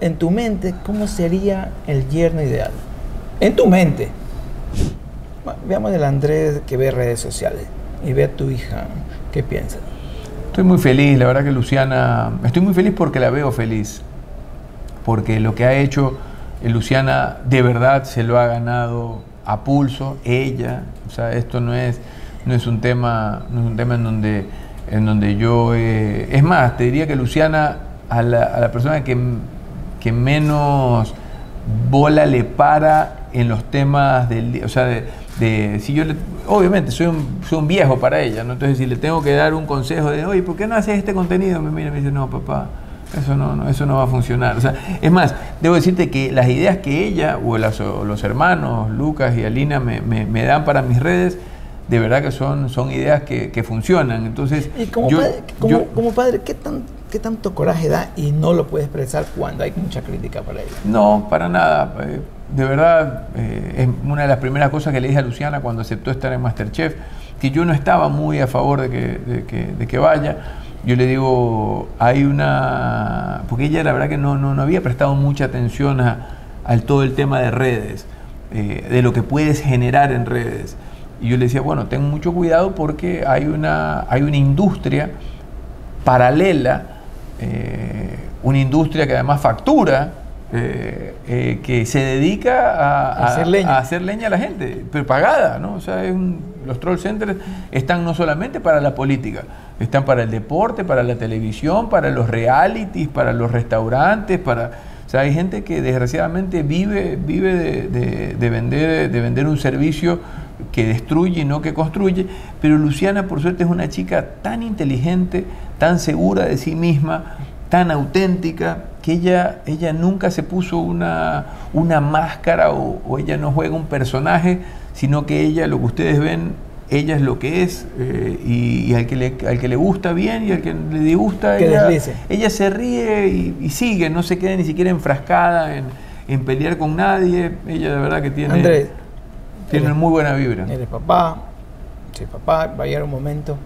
en tu mente, ¿cómo sería el yerno ideal? En tu mente. Veamos el Andrés que ve redes sociales y ve a tu hija. ¿Qué piensa? Estoy muy feliz, la verdad que Luciana, estoy muy feliz porque la veo feliz, porque lo que ha hecho eh, Luciana de verdad se lo ha ganado a pulso, ella, o sea, esto no es, no es un tema, no es un tema en donde, en donde yo, eh, es más, te diría que Luciana, a la, a la persona que, que menos bola le para en los temas del día, o sea, de, de, si yo obviamente soy un, soy un viejo para ella, ¿no? entonces si le tengo que dar un consejo de, oye, ¿por qué no haces este contenido? Me mira y me dice, no, papá, eso no, eso no va a funcionar. O sea, es más, debo decirte que las ideas que ella o, los hermanos, Lucas y Alina, me, me, dan para mis redes, de verdad que son, son ideas que, que funcionan. Entonces, y como, padre, como, como padre, ¿qué tan ¿qué tanto coraje da y no lo puede expresar cuando hay mucha crítica para ella? No, para nada. Eh, de verdad, eh, es una de las primeras cosas que le dije a Luciana cuando aceptó estar en Masterchef, que yo no estaba muy a favor de que, de que, vaya. Yo le digo, hay una... Porque ella la verdad que no, no, había prestado mucha atención a, al todo el tema de redes, eh, de lo que puedes generar en redes. Y yo le decía, bueno, ten mucho cuidado porque hay una, hay una industria paralela, eh, una industria que además factura, eh, eh, que se dedica a, hacer leña. a, la gente, pero pagada, ¿no? O sea, los troll centers están no solamente para la política, están para el deporte, para la televisión, para los realities, para los restaurantes, para... O sea, hay gente que desgraciadamente vive, vive de, vender, de vender un servicio que destruye y no que construye, pero Luciana por suerte es una chica tan inteligente, tan segura de sí misma, tan auténtica, que ella, ella nunca se puso una, una máscara o, ella no juega un personaje, sino que ella, lo que ustedes ven, ella es lo que es, eh, y, al, que le, al que le gusta bien y al que le disgusta, ella, ella, se ríe y, sigue, no se queda ni siquiera enfrascada en, en, pelear con nadie, ella de verdad que tiene, Andrés, tiene muy buena vibra. Eres papá, sí, papá, va a llegar un momento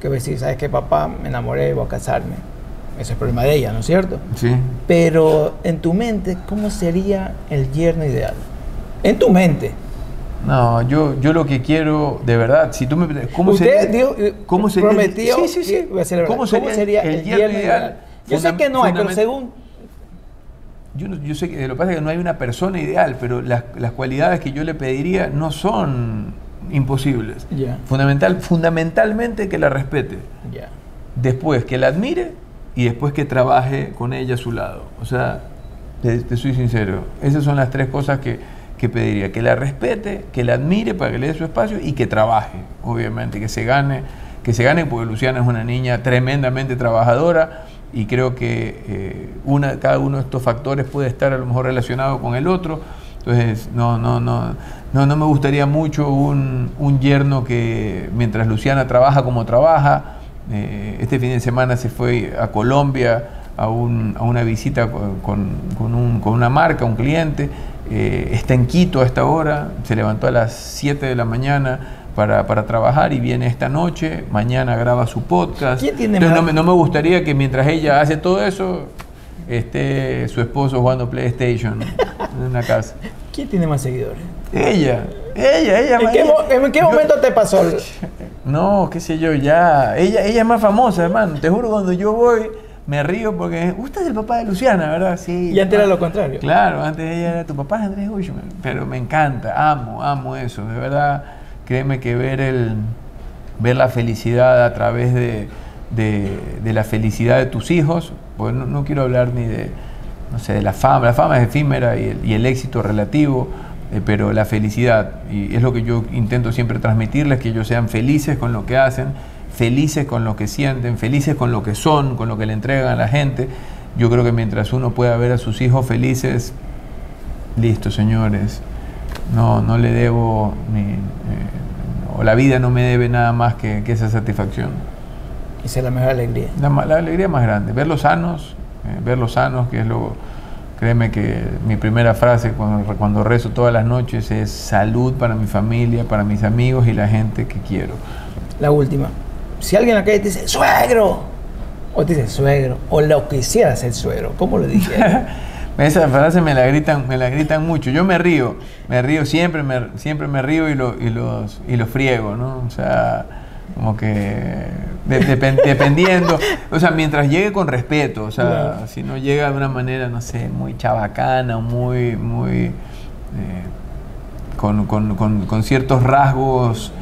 que voy a decir, ¿sabes qué, papá? Me enamoré, voy a casarme ese es el problema de ella, ¿no es cierto? Sí. Pero en tu mente, ¿cómo sería el yerno ideal? En tu mente. No, yo, yo lo que quiero, de verdad, si tú me ¿cómo Usted sería, dijo, ¿cómo sería, prometió, sí, sí, sí. ¿Cómo, sería, el, yerno, ideal? Yo sé que no hay, pero según... Yo, yo, sé que lo que pasa es que no hay una persona ideal, pero las, las cualidades que yo le pediría no son imposibles. Ya. Fundamental, fundamentalmente que la respete. Ya. Después, que la admire y después que trabaje con ella a su lado. O sea, te, soy sincero, esas son las tres cosas que, que, pediría, que la respete, que la admire para que le dé su espacio y que trabaje, obviamente, que se gane, que se gane porque Luciana es una niña tremendamente trabajadora y creo que eh, una, cada uno de estos factores puede estar a lo mejor relacionado con el otro. Entonces, no, no, no, no, no me gustaría mucho un, un yerno que mientras Luciana trabaja como trabaja, eh, este fin de semana se fue a Colombia a, una visita con, una marca, un cliente. Eh, está en Quito a esta hora, se levantó a las 7 de la mañana para, trabajar y viene esta noche, mañana graba su podcast. no, me, no me gustaría que mientras ella hace todo eso, esté su esposo jugando PlayStation en una casa. ¿Quién tiene más seguidores? Ella. Ella, ella. ¿En qué, momento te pasó? No, qué sé yo, ya. Ella, ella es más famosa, hermano. Te juro, cuando yo voy, me río porque usted es el papá de Luciana, ¿verdad? Sí. Y antes era lo contrario. Claro, antes ella era tu papá, Andrés Ushman. Pero me encanta, amo, amo eso. De verdad, créeme que ver el ver la felicidad a través de, de, la felicidad de tus hijos, pues no, quiero hablar ni de, no sé, de la fama. La fama es efímera y el, éxito relativo eh, pero la felicidad, y es lo que yo intento siempre transmitirles, que ellos sean felices con lo que hacen, felices con lo que sienten, felices con lo que son, con lo que le entregan a la gente. Yo creo que mientras uno pueda ver a sus hijos felices, listo, señores, no, no le debo, ni, eh, o la vida no me debe nada más que, esa satisfacción. Esa es la mejor alegría. La, alegría más grande, verlos sanos, eh, verlos sanos, que es lo Créeme que mi primera frase cuando, cuando rezo todas las noches es salud para mi familia, para mis amigos y la gente que quiero. La última. Si alguien en la calle te dice, suegro, o te dice suegro, o lo quisiera ser suegro, ¿cómo lo dije? Esa frase me la gritan, me la gritan mucho. Yo me río, me río siempre, me, siempre me río y, lo, y, los, y los friego, ¿no? O sea, como que dependiendo, o sea, mientras llegue con respeto, o sea, si no llega de una manera, no sé, muy chabacana, muy, muy, eh, con, con, con, con, ciertos rasgos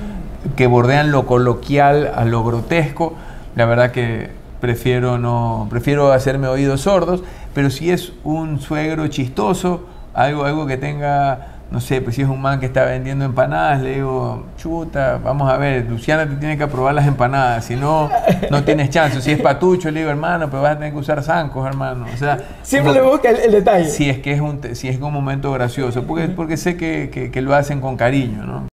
que bordean lo coloquial a lo grotesco, la verdad que prefiero no, prefiero hacerme oídos sordos, pero si es un suegro chistoso, algo, algo que tenga no sé, pues si es un man que está vendiendo empanadas, le digo, chuta, vamos a ver, Luciana te tiene que aprobar las empanadas, si no, no tienes chance. Si es patucho, le digo, hermano, pues vas a tener que usar zancos, hermano. O sea, Siempre le busca el, detalle. Si es que es un, si es un momento gracioso, porque, porque sé que, que, que lo hacen con cariño, ¿no?